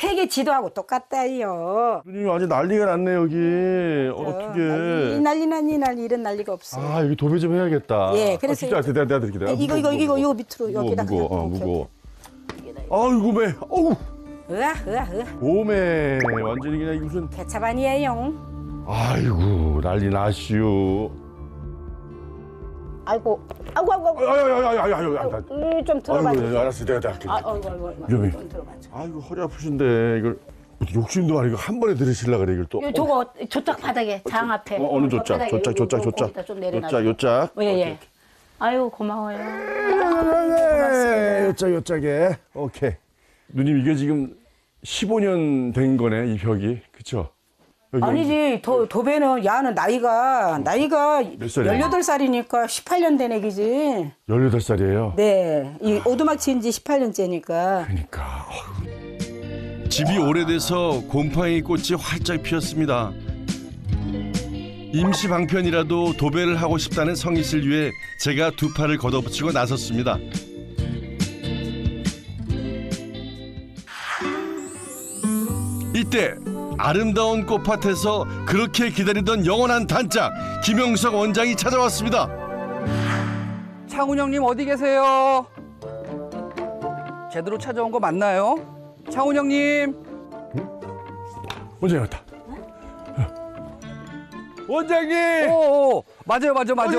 세계 지도하고 똑같다요. 누님 아주 난리가 났네 여기. 이 어떻게? 난리 난리 난리 이런 난리가 없어. 아 여기 도배 좀 해야겠다. 예, 그래서 아, 진짜 내가 내가 드릴게. 내가 이거 이거 이거 이거 밑으로 무거워 여기다 무거워 어, 무거워. 아이고 매. 어우 으아 으아 으아. 오매 완전히 그냥 무슨. 개차반이에요. 아이고 난리 나시오. 아이고 아이고 아이고 아이고. 아야야야야야야. 음, 좀 들어봐. 아이고 알았어 내가 내가 할게. 아, 아이고 아이고 아이고. 위험해. 좀 들어봐. 아이고 허리 아프신데 이걸 욕심도 아니고 한 번에 들으실라 그래 이걸 또. 요 저거 조짝 바닥에 장 앞에. 어, 어느 조짝? 바닥에 조짝, 요- 조짝, 요- 조짝. 거기다 좀 내려놔. 요짝, 요짝. 예 예. 아유 고마워요. 네, 요짝, 요짝에. 오케이. 누님 이게 지금 15년 된 거네 이 벽이, 그쵸? 여기 아니지 도, 도배는 야는 나이가 나이가 몇 살이에요? 18살이니까 18년 된 애기지. 18살이에요. 네. 이 오두막 치인 지 18년째니까. 그러니까 집이 오래돼서 곰팡이 꽃이 활짝 피었습니다. 임시 방편이라도 도배를 하고 싶다는 성희 씨를 위해 제가 두 팔을 걷어붙이고 나섰습니다. 이때 아름다운 꽃밭에서 그렇게 기다리던 영원한 단짝 김영석 원장이 찾아왔습니다. 창훈 형님 어디 계세요? 제대로 찾아온 거 맞나요? 창훈 형님 원장님 왔다. 원장님! 오 맞아요 맞아 맞아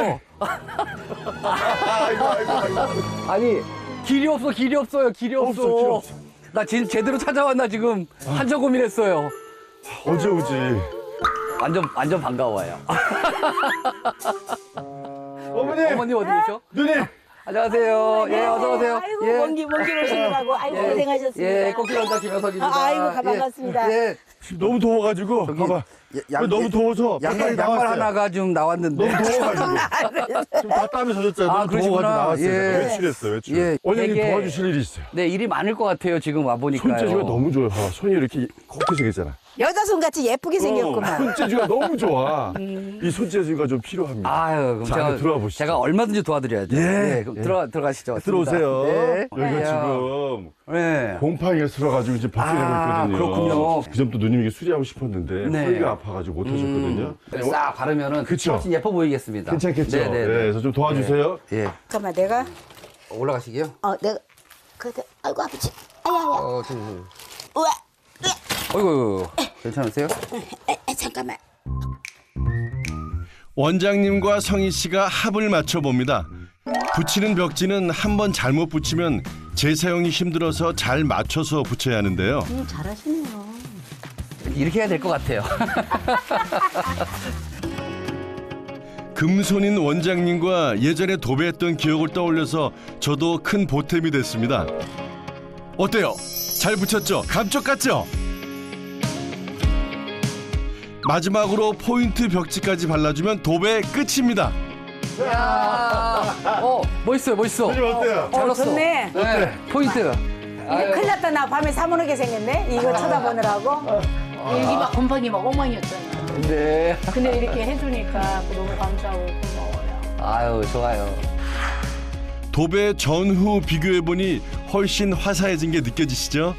아이고, 아이고, 아이고. 아니 길이 없어 길이 없어요 길이 없어, 없어, 길 없어. 나 진, 제대로 찾아왔나 지금 한참 고민했어요 어제 오지. 완전 완전 반가워요 어머니! 어머님 어디 계셔? 누님! 안녕하세요 예 어서 오세요 아이고 예. 먼 길 먼길 오시느라고 아이고 예. 고생하셨습니다. 예, 꽃길 원장 김현석입니다. 아, 아이고, 반갑습니다. 예, 지금 너무 더워가지고, 봐봐. 양- 너무 더워서 양말, 양말. 하나가 좀 나왔는데. 너무 더워가지고. 지금 다 땀이 젖었잖아요. 아, 너무 그러시구나. 더워가지고 나왔어요. 예. 외출했어요, 외출. 예, 원장님 되게- 도와주실 일이 있어요. 네, 일이 많을 것 같아요, 지금 와보니까요. 손재주가 너무 좋아요. 봐봐, 손이 이렇게 곱게 생겼잖아. 여자 손 같이 예쁘게 생겼구만. 어, 손재주가 너무 좋아. 이 손재주가 좀 필요합니다. 아유, 그럼 자, 제가, 들어와 보시죠. 제가 얼마든지 도와드려야죠. 예. 네, 그럼 예. 들어가, 들어가시죠. 들어오세요. 네. 여기가 예. 지금 네. 곰팡이가 들어가지고 이제 벗겨내고 아, 있거든요. 그렇군요. 그 점도 누님에게 수리하고 싶었는데 네. 허리가 아파가지고 못 하셨거든요. 네, 싹 바르면은 그쵸. 훨씬 예뻐 보이겠습니다. 괜찮겠죠? 네, 네, 네, 네. 그래서 좀 도와주세요. 예. 잠깐만 내가 올라가시게요. 어 내가 그래 아이고 아버지 아야야 어, 저, 저. 우와 어이구, 괜찮으세요? 에, 에, 잠깐만 원장님과 성희 씨가 합을 맞춰 봅니다. 붙이는 벽지는 한 번 잘못 붙이면 재사용이 힘들어서 잘 맞춰서 붙여야 하는데요. 음, 잘하시네요. 이렇게 해야 될 것 같아요. 금손인 원장님과 예전에 도배했던 기억을 떠올려서 저도 큰 보탬이 됐습니다. 어때요? 잘 붙였죠? 감쪽 같죠? 마지막으로 포인트 벽지까지 발라주면 도배 끝입니다. 어, 멋있어요, 멋있어. 어때요? 잘 어, 넣었어. 좋네. 네, 포인트. 이거 큰일 났다 나 밤에 사모르게 생겼네 이거 쳐다보느라고 여기 막 곰팡이 막 엉망이었잖아 네. 근데 이렇게 해주니까 너무 감사하고 고마워요 아유, 좋아요. 도배 전후 비교해보니 훨씬 화사해진 게 느껴지시죠?